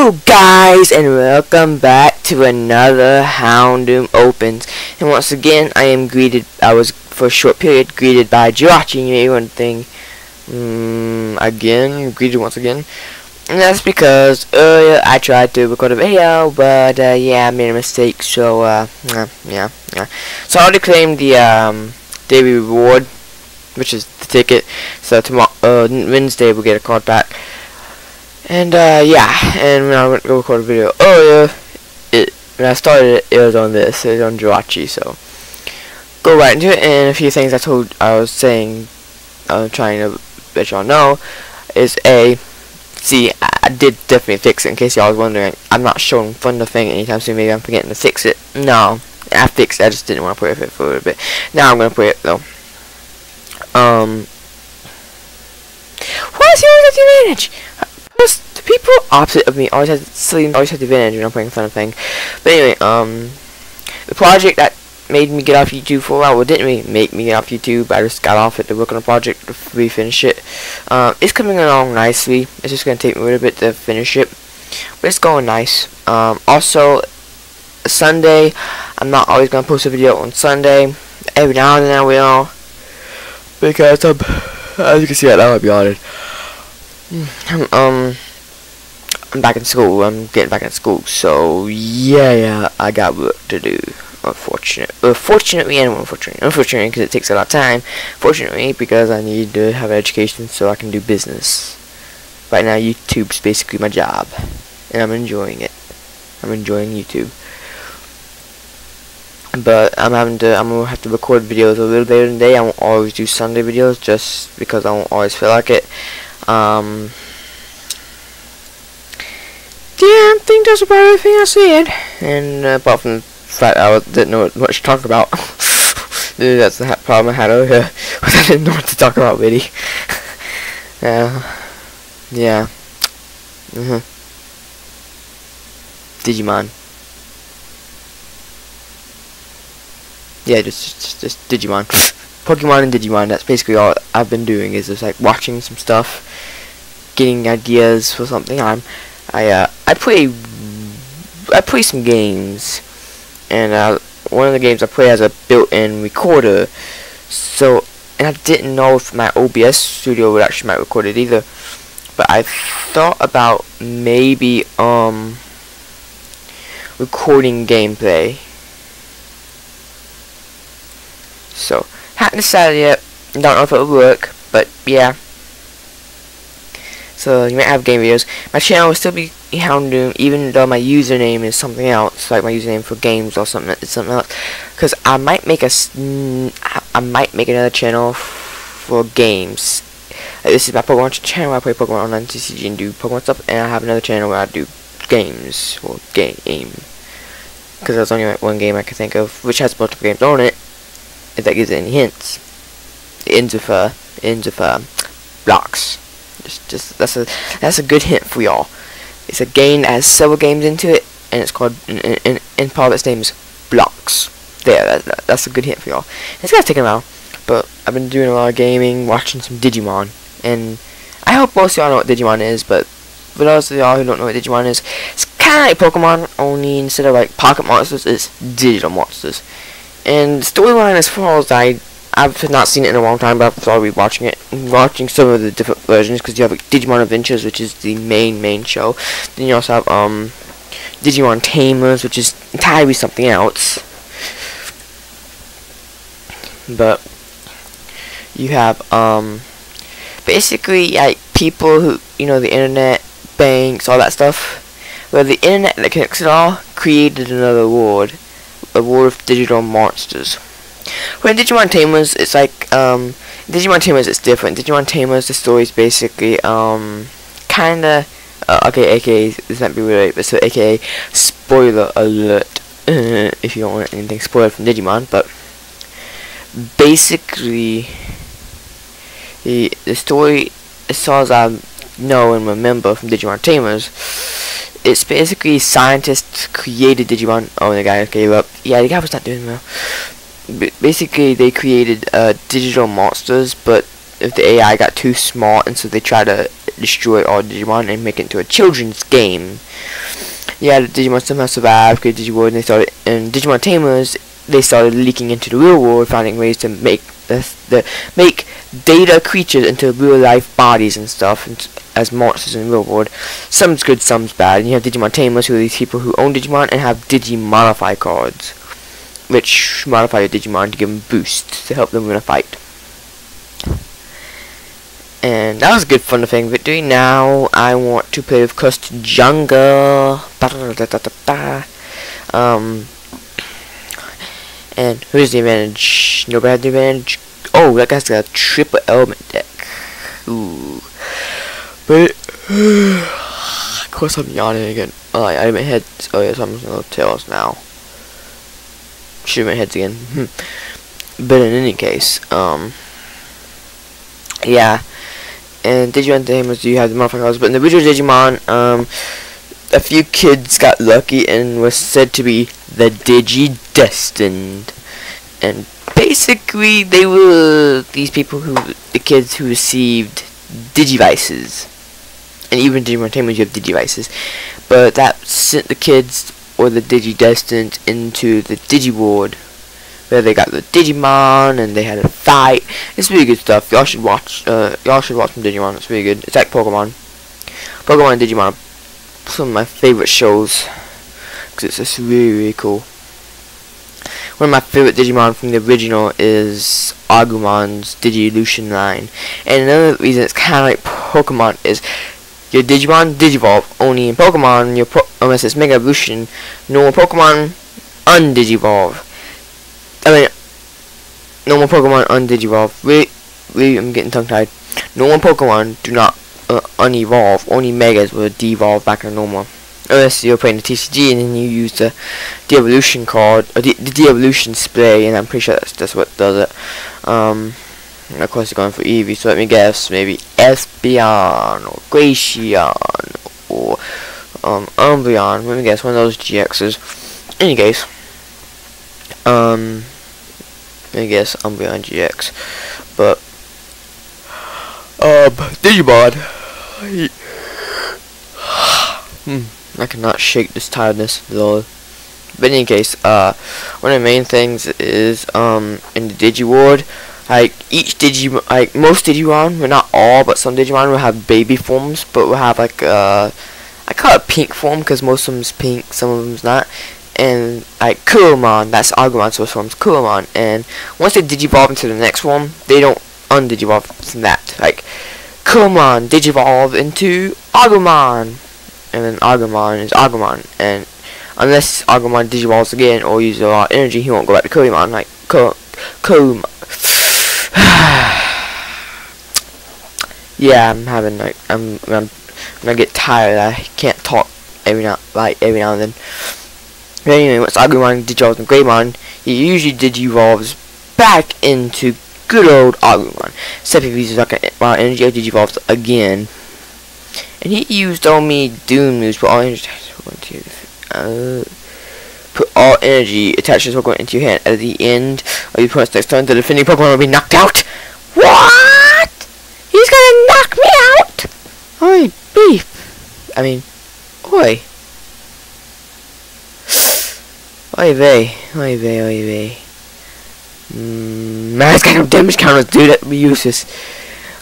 Hello guys and welcome back to another Houndoom Opens. And once again I am greeted I was for a short period greeted by Jirachi and you one thing mm, again greeted once again. And that's because earlier I tried to record a video but uh, yeah I made a mistake so uh, yeah yeah. So I already claimed the um, daily reward which is the ticket. So tomorrow uh, Wednesday we'll get a card back and uh, yeah, and when I went to record a video earlier, it when I started it, it was on this, it was on Jirachi, so go right into it. And a few things I told, I was saying, I was trying to let y'all know, is a see, I did definitely fix it. In case y'all was wondering, I'm not showing fun Thunder Thing anytime soon. Maybe I'm forgetting to fix it. No, I fixed. it. I just didn't want to put it for a little bit. Now I'm gonna put it though. Um. Why is the advantage? The people opposite of me always have silly always have the advantage when I'm playing fun thing. But anyway, um the project that made me get off YouTube for a while, well didn't really make me get off YouTube, I just got off it to work on a project to finish it. Um it's coming along nicely. It's just gonna take me a little bit to finish it. But it's going nice. Um also Sunday, I'm not always gonna post a video on Sunday. Every now and then I will. Because I'm as you can see right now I'm yawning. um, I'm back in school. I'm getting back in school. So yeah, yeah, I got work to do. Unfortunate, uh, fortunately and unfortunately. Unfortunately, because it takes a lot of time. Fortunately, because I need to have an education so I can do business. Right now, YouTube's basically my job, and I'm enjoying it. I'm enjoying YouTube. But I'm having to. I'm gonna have to record videos a little later in the day. I won't always do Sunday videos just because I won't always feel like it. Um, yeah, I think that's about everything I said. And uh, apart from the fact I didn't know what to talk about. That's the problem I had over here. I didn't know what to talk about, really. yeah. Yeah. Mm -hmm. Digimon. Yeah, just, just, just Digimon. Pokemon and Digimon, that's basically all I've been doing is just like watching some stuff, getting ideas for something. I'm, I, uh, I play, I play some games, and uh, one of the games I play has a built-in recorder, so, and I didn't know if my OBS studio would actually might record it either, but I thought about maybe, um, recording gameplay. So, haven't decided yet. Don't know if it'll work, but yeah. So you might have game videos. My channel will still be Houndoom, even though my username is something else, like my username for games or something. Something else. Because I might make a, I might make another channel for games. Like this is my Pokemon channel. Where I play Pokemon on TCG and do Pokemon stuff, and I have another channel where I do games or game. Because there's only like one game I can think of, which has multiple games on it if that gives any hints. Ends of uh, uh, blocks. Just, just that's a that's a good hint for y'all. It's a game that has several games into it, and it's called and, and part of its name is blocks. There, that, that, that's a good hint for y'all. It's gonna take a while, but I've been doing a lot of gaming, watching some Digimon, and I hope most of y'all know what Digimon is. But for those of y'all who don't know what Digimon is, it's kind of like Pokemon, only instead of like pocket monsters, it's digital monsters. And the storyline, as far as I, I've not seen it in a long time, but I'll be watching it, watching some of the different versions, because you have like, Digimon Adventures, which is the main, main show. Then you also have, um, Digimon Tamers, which is entirely something else. But, you have, um, basically, like, people who, you know, the internet, banks, all that stuff, where the internet that connects it all created another world a war of digital monsters. When Digimon Tamers, it's like, um, Digimon Tamers, it's different. Digimon Tamers, the story is basically, um, kinda, uh, okay, aka, this might be weird, but so aka, spoiler alert, if you don't want anything spoiled from Digimon, but, basically, the, the story, as far as I know and remember from Digimon Tamers, it's basically scientists created Digimon. Oh, the guy gave up. Yeah, the guy was not doing well. Basically, they created uh, digital monsters, but if the AI got too smart, and so they try to destroy all Digimon and make it into a children's game. Yeah, the Digimon somehow survived because Digiworld, and they started and Digimon Tamers. They started leaking into the real world, finding ways to make the, the make data creatures into real life bodies and stuff and, as monsters in the real world. Some's good, some's bad. And you have Digimon Tamers, who are these people who own Digimon and have Digimodify cards, which modify your Digimon to give them boosts to help them win a fight. And that was a good fun thing victory. Now I want to play with Cursed Jungle. Um, and who's the advantage? Nobody had the advantage. Oh, that guy's got a triple element deck. Ooh. But, of course I'm yawning again. Oh, I did my heads. Oh, yes, I'm gonna tails now. Shoot my heads again. but in any case, um, yeah. And Digimon Tamers you have the modifiers, but in the original Digimon, um, a few kids got lucky and was said to be the Digi Destined. And basically, they were these people who, the kids who received Digivices. And even Digimon Tamers, you have Digivices. But that sent the kids, or the Digi Destined, into the Digiworld where they got the Digimon and they had a fight. It's really good stuff. Y'all should watch. Uh, y'all should watch some Digimon. It's really good. It's like Pokemon. Pokemon and Digimon are some of my favorite shows because it's just really really cool. One of my favorite Digimon from the original is Agumon's Digivolution line, and another reason it's kind of like Pokemon is your Digimon Digivolve. Only in Pokemon, your po unless it's Mega Evolution, normal Pokemon undigivolve. I mean, normal Pokemon undigivolve. Wait, wait, I'm getting tongue-tied. Normal Pokemon do not uh, unevolve. Only Megas will devolve back to normal. Unless you're playing the TCG and then you use the de-evolution card, or the, the de-evolution spray, and I'm pretty sure that's, that's what does it. Um, of course, you're going for Eevee, so let me guess, maybe Espeon, or Glaceon, or um, Umbreon. Let me guess, one of those GXs. Any case, um, I guess Umbreon GX. But, um, Digimon. hmm, I cannot shake this tiredness, though. But in any case, uh, one of the main things is, um, in the Digiworld, like, each Digimon, like, most Digimon, well, not all, but some Digimon will have baby forms, but will have, like, uh, I call it pink form, because most of them's pink, some of them's not and like Koromon, that's Agumon source forms Koromon, and once they digivolve into the next one, they don't undigivolve from that. Like Koromon digivolve into Agumon, and then Agumon is Agumon, and unless Agumon digivolves again or uses a lot of energy, he won't go back to Koromon. Like Koromon. yeah, I'm having like I'm, I'm when I get tired, I can't talk every now like every now and then. But anyway, once Agumon digivolves in Greymon, he usually digivolves back into good old Agumon. Except if he uses like wild energy or digivolves again. And he used all me Doom moves, put all energy uh, put all energy attached to Pokemon into your hand. At the end of your opponent's next turn, the defending Pokemon will be knocked out. What? He's gonna knock me out? Oi, beef. I mean, oi. Oy vey, oy vey, oy vey. Mm, man, got no damage counters, dude. That useless.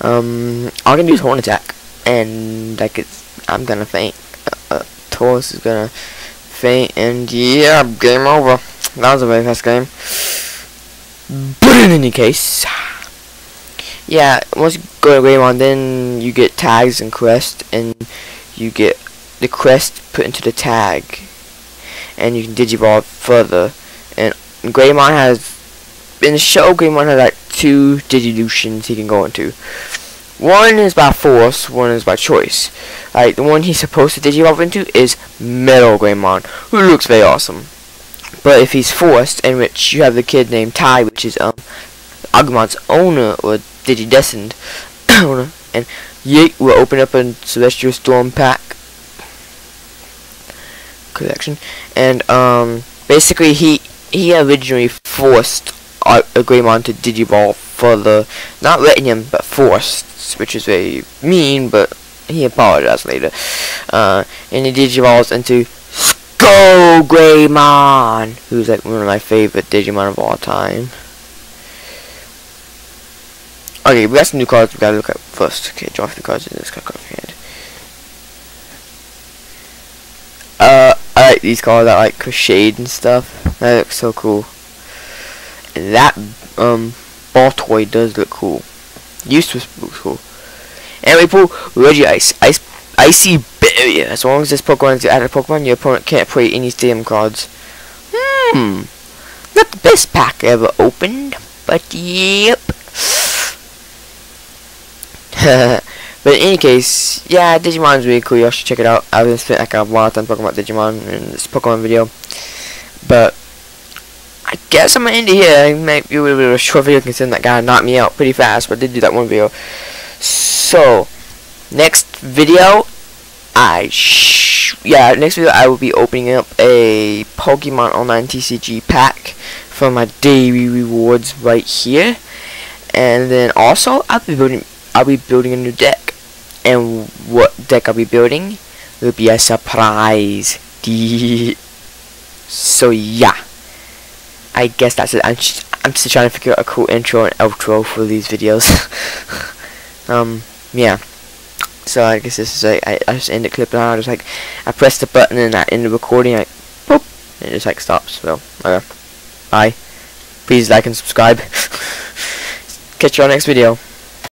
Um, all I can do is horn attack, and like it's, I'm gonna faint. Uh, uh, Tauros is gonna faint, and yeah, game over. That was a very fast game. But in any case, yeah, once you go to Greymon, then you get tags and quest, and you get the quest put into the tag and you can digivolve further. And Greymon has, in the show, Greymon has like two digivolutions he can go into. One is by force, one is by choice. Like, the one he's supposed to digivolve into is Metal Greymon, who looks very awesome. But if he's forced, in which you have the kid named Tai, which is um Agumon's owner, or Digidestined owner, and Yeet will open up a Celestial Storm pack collection, and um, basically he he originally forced uh, Greymon to digivolve for the not letting him but forced, which is very mean. But he apologized later, uh, and he digivolves into Skull Greymon, who's like one of my favorite Digimon of all time. Okay, we got some new cards we gotta look at first. Okay, draw the cards in this card hand. Uh, I like these cards. I like crocheted and stuff. That looks so cool. And that um ball toy does look cool. Used cool. Anyway, pull Regice, Ice, Icy Barrier. As long as this Pokemon is added Pokemon, your opponent can't play any stadium cards. Hmm. Not the best pack ever opened, but yep. but in any case, yeah, Digimon is really cool. Y'all should check it out. I've been spent like a lot of time talking about Digimon in this Pokemon video. But I guess I'm gonna end it here. It might be a little bit of a short video considering that guy knocked me out pretty fast, but I did do that one video. So, next video, I yeah, next video I will be opening up a Pokemon Online TCG pack for my daily rewards right here, and then also I'll be building I'll be building a new deck, and what deck I'll be building will be a surprise. so yeah, I guess that's it. I'm I'm just trying to figure out a cool intro and outro for these videos. um, yeah. So I guess this is like I, I just end the clip now. I just like I press the button and I end the recording. Like, boop, and it just like stops. So, okay. Bye. Please like and subscribe. Catch you on next video.